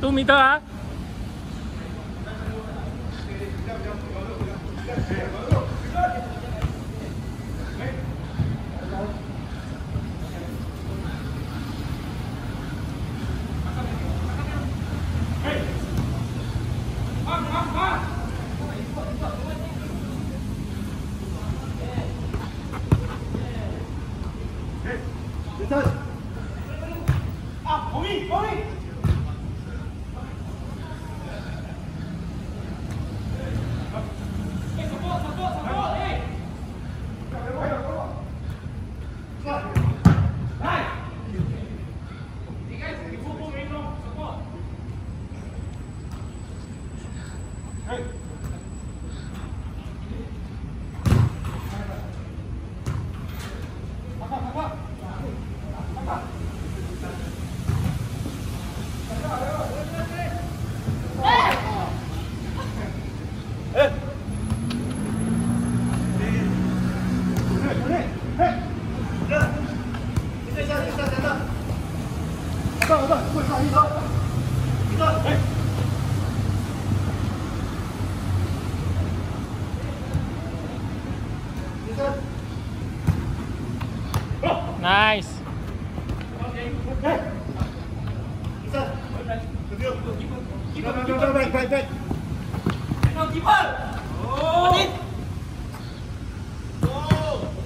杜米特米特啊？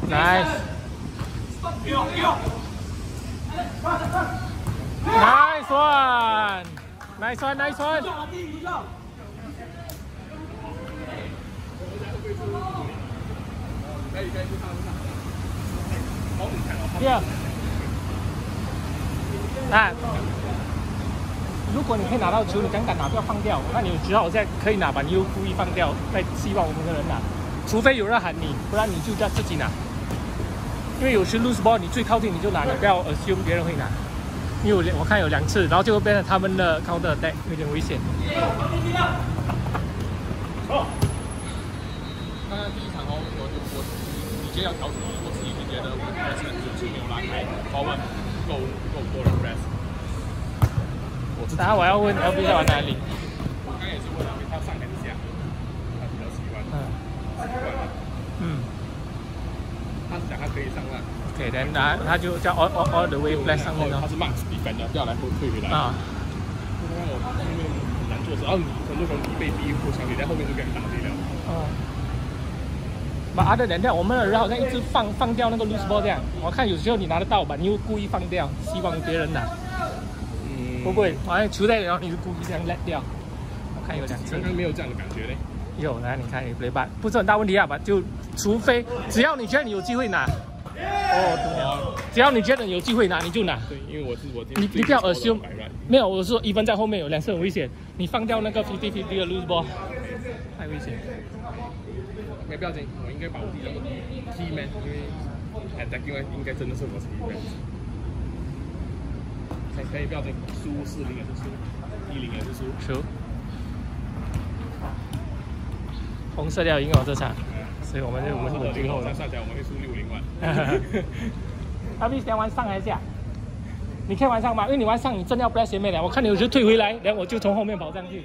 Nice. Nice one. Nice one, nice one. Yeah. 啊，如果你可以拿到球，你敢敢拿，不要放掉。那你知道我现在可以拿吧？你又故意放掉，再希望我们的人拿，除非有人喊你，不然你就叫自己拿。因为有时 lose ball，你最靠近你就拿，你不要 assume 别人会拿。因为我看有两次，然后就会变成他们的 counter attack，有点危险。哦。刚刚第一场哦，我我你今天要调什么？我自己是觉得我们还是很有没有拉开，包问够够多。我等下我要问 LB 在玩哪里？我刚也是问 LB，他上还是下？他比较习惯。嗯。习惯了。嗯。他是讲他可以上岸。OK，然后他就叫 all all all the way flash 上面他是 max 比反的，不要来后退回来。啊。刚刚我后面很难做事，然后你很多时候你被逼迫墙，你在后面就给人打飞了。哦。把 other than that，我们的人好像一直放放掉那个 loose ball 这样。我看有时候你拿得到吧，你又故意放掉，希望别人拿。嗯。不会？好像球在，然后你就故意这样 let 掉。我看有两次。刚刚没有这样的感觉嘞。有，来你看你 play back，不是很大问题啊吧？就除非只要你觉得你有机会拿。哦，只要你觉得有机会拿，你就拿。对，因为我是我。你你不要 assume，没有，我是说一分在后面有两次很危险，你放掉那个 fifty fifty 的 lose ball，太危险。没不要紧，我应该把我自己 key man，因为 attack 应该真的是我 key man。可可以不要紧，输四零也是输，一零也是输。输。红色要赢我这场。所以我们就稳稳今后了。上起来我们会输六零万。他必须要玩上还是下？你可以玩上吗？因为你玩上，你真的要 bless 前面了。我看你有时退回来，然后我就从后面跑上去。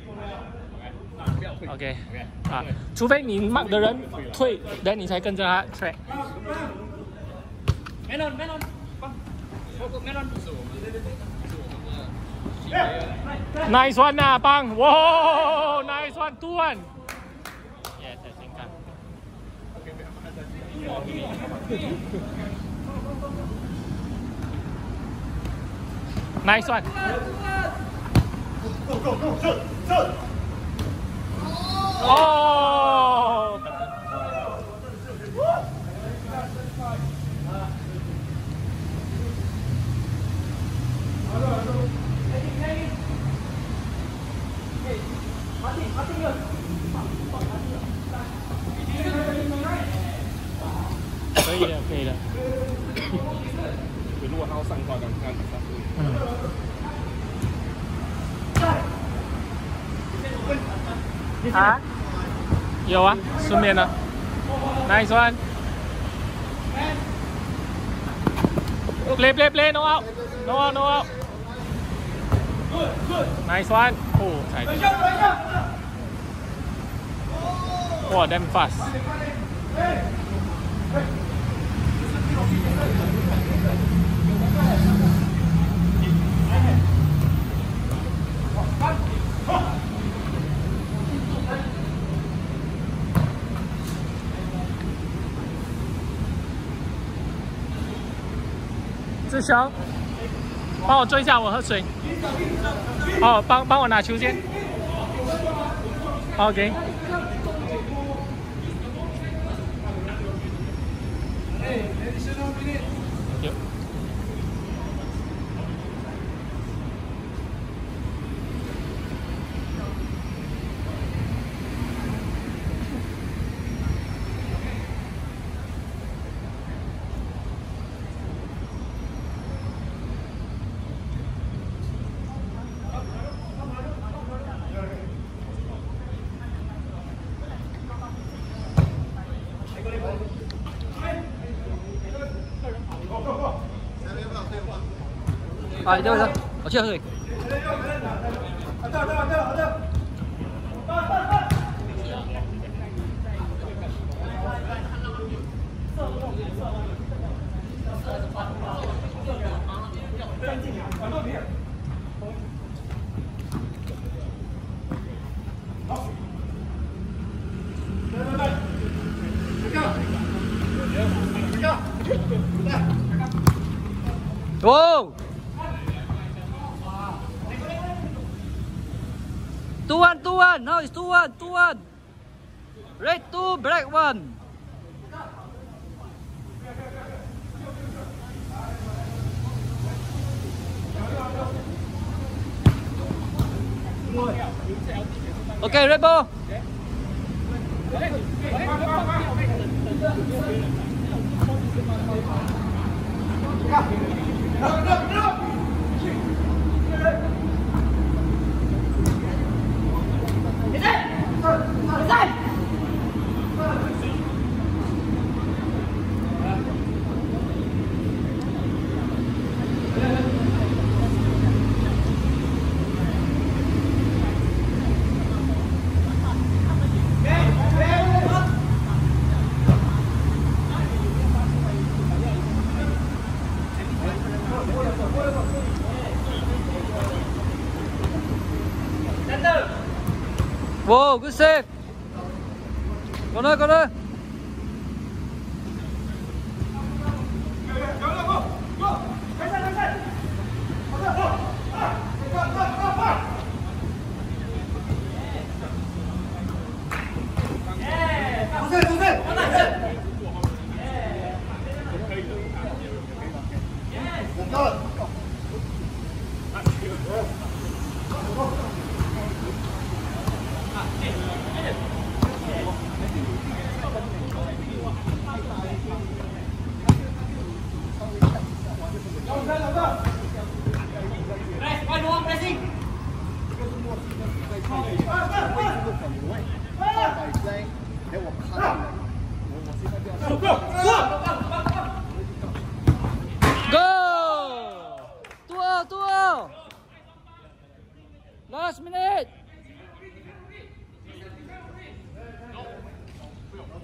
OK。啊，除非你慢的人退，然后你才跟着他 track。Melon Melon，棒，Melon。Nice one 呐，棒！哇，Nice one。来算。Go go go，正正。哦。可以的，可以 的。如果他要上挂，刚刚。嗯。啊？有啊，顺便呢。Nice one。Play, play, play, no out, no out, no out. Nice one. Oh, tight. Wow, damn fast. 志雄，帮我追一下，我喝水。哦，帮帮我拿球先。OK。有。啊，你等会儿，我去喝水。Wow! Two one, two one. Now it's two one, two one. Red two, black one. Okay, red ball. Whoa, good save. Corner, corner.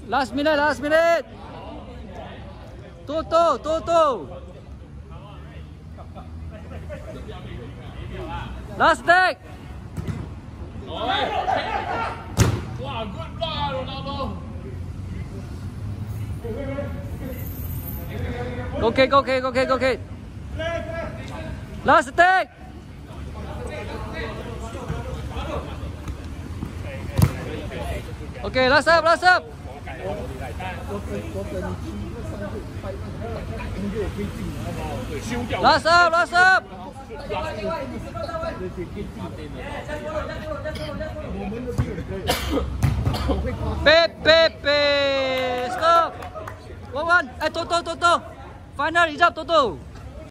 Last minute, last minute. Two, two. Last deck. Wow, good block, Ronaldo. Go kick, go kick, go kick, go kick. Last attack. Okay, last up, last up. Lasap, lasap. Pepe, stop. One, one. Eh, Toto, Toto. Final, hijab, Toto.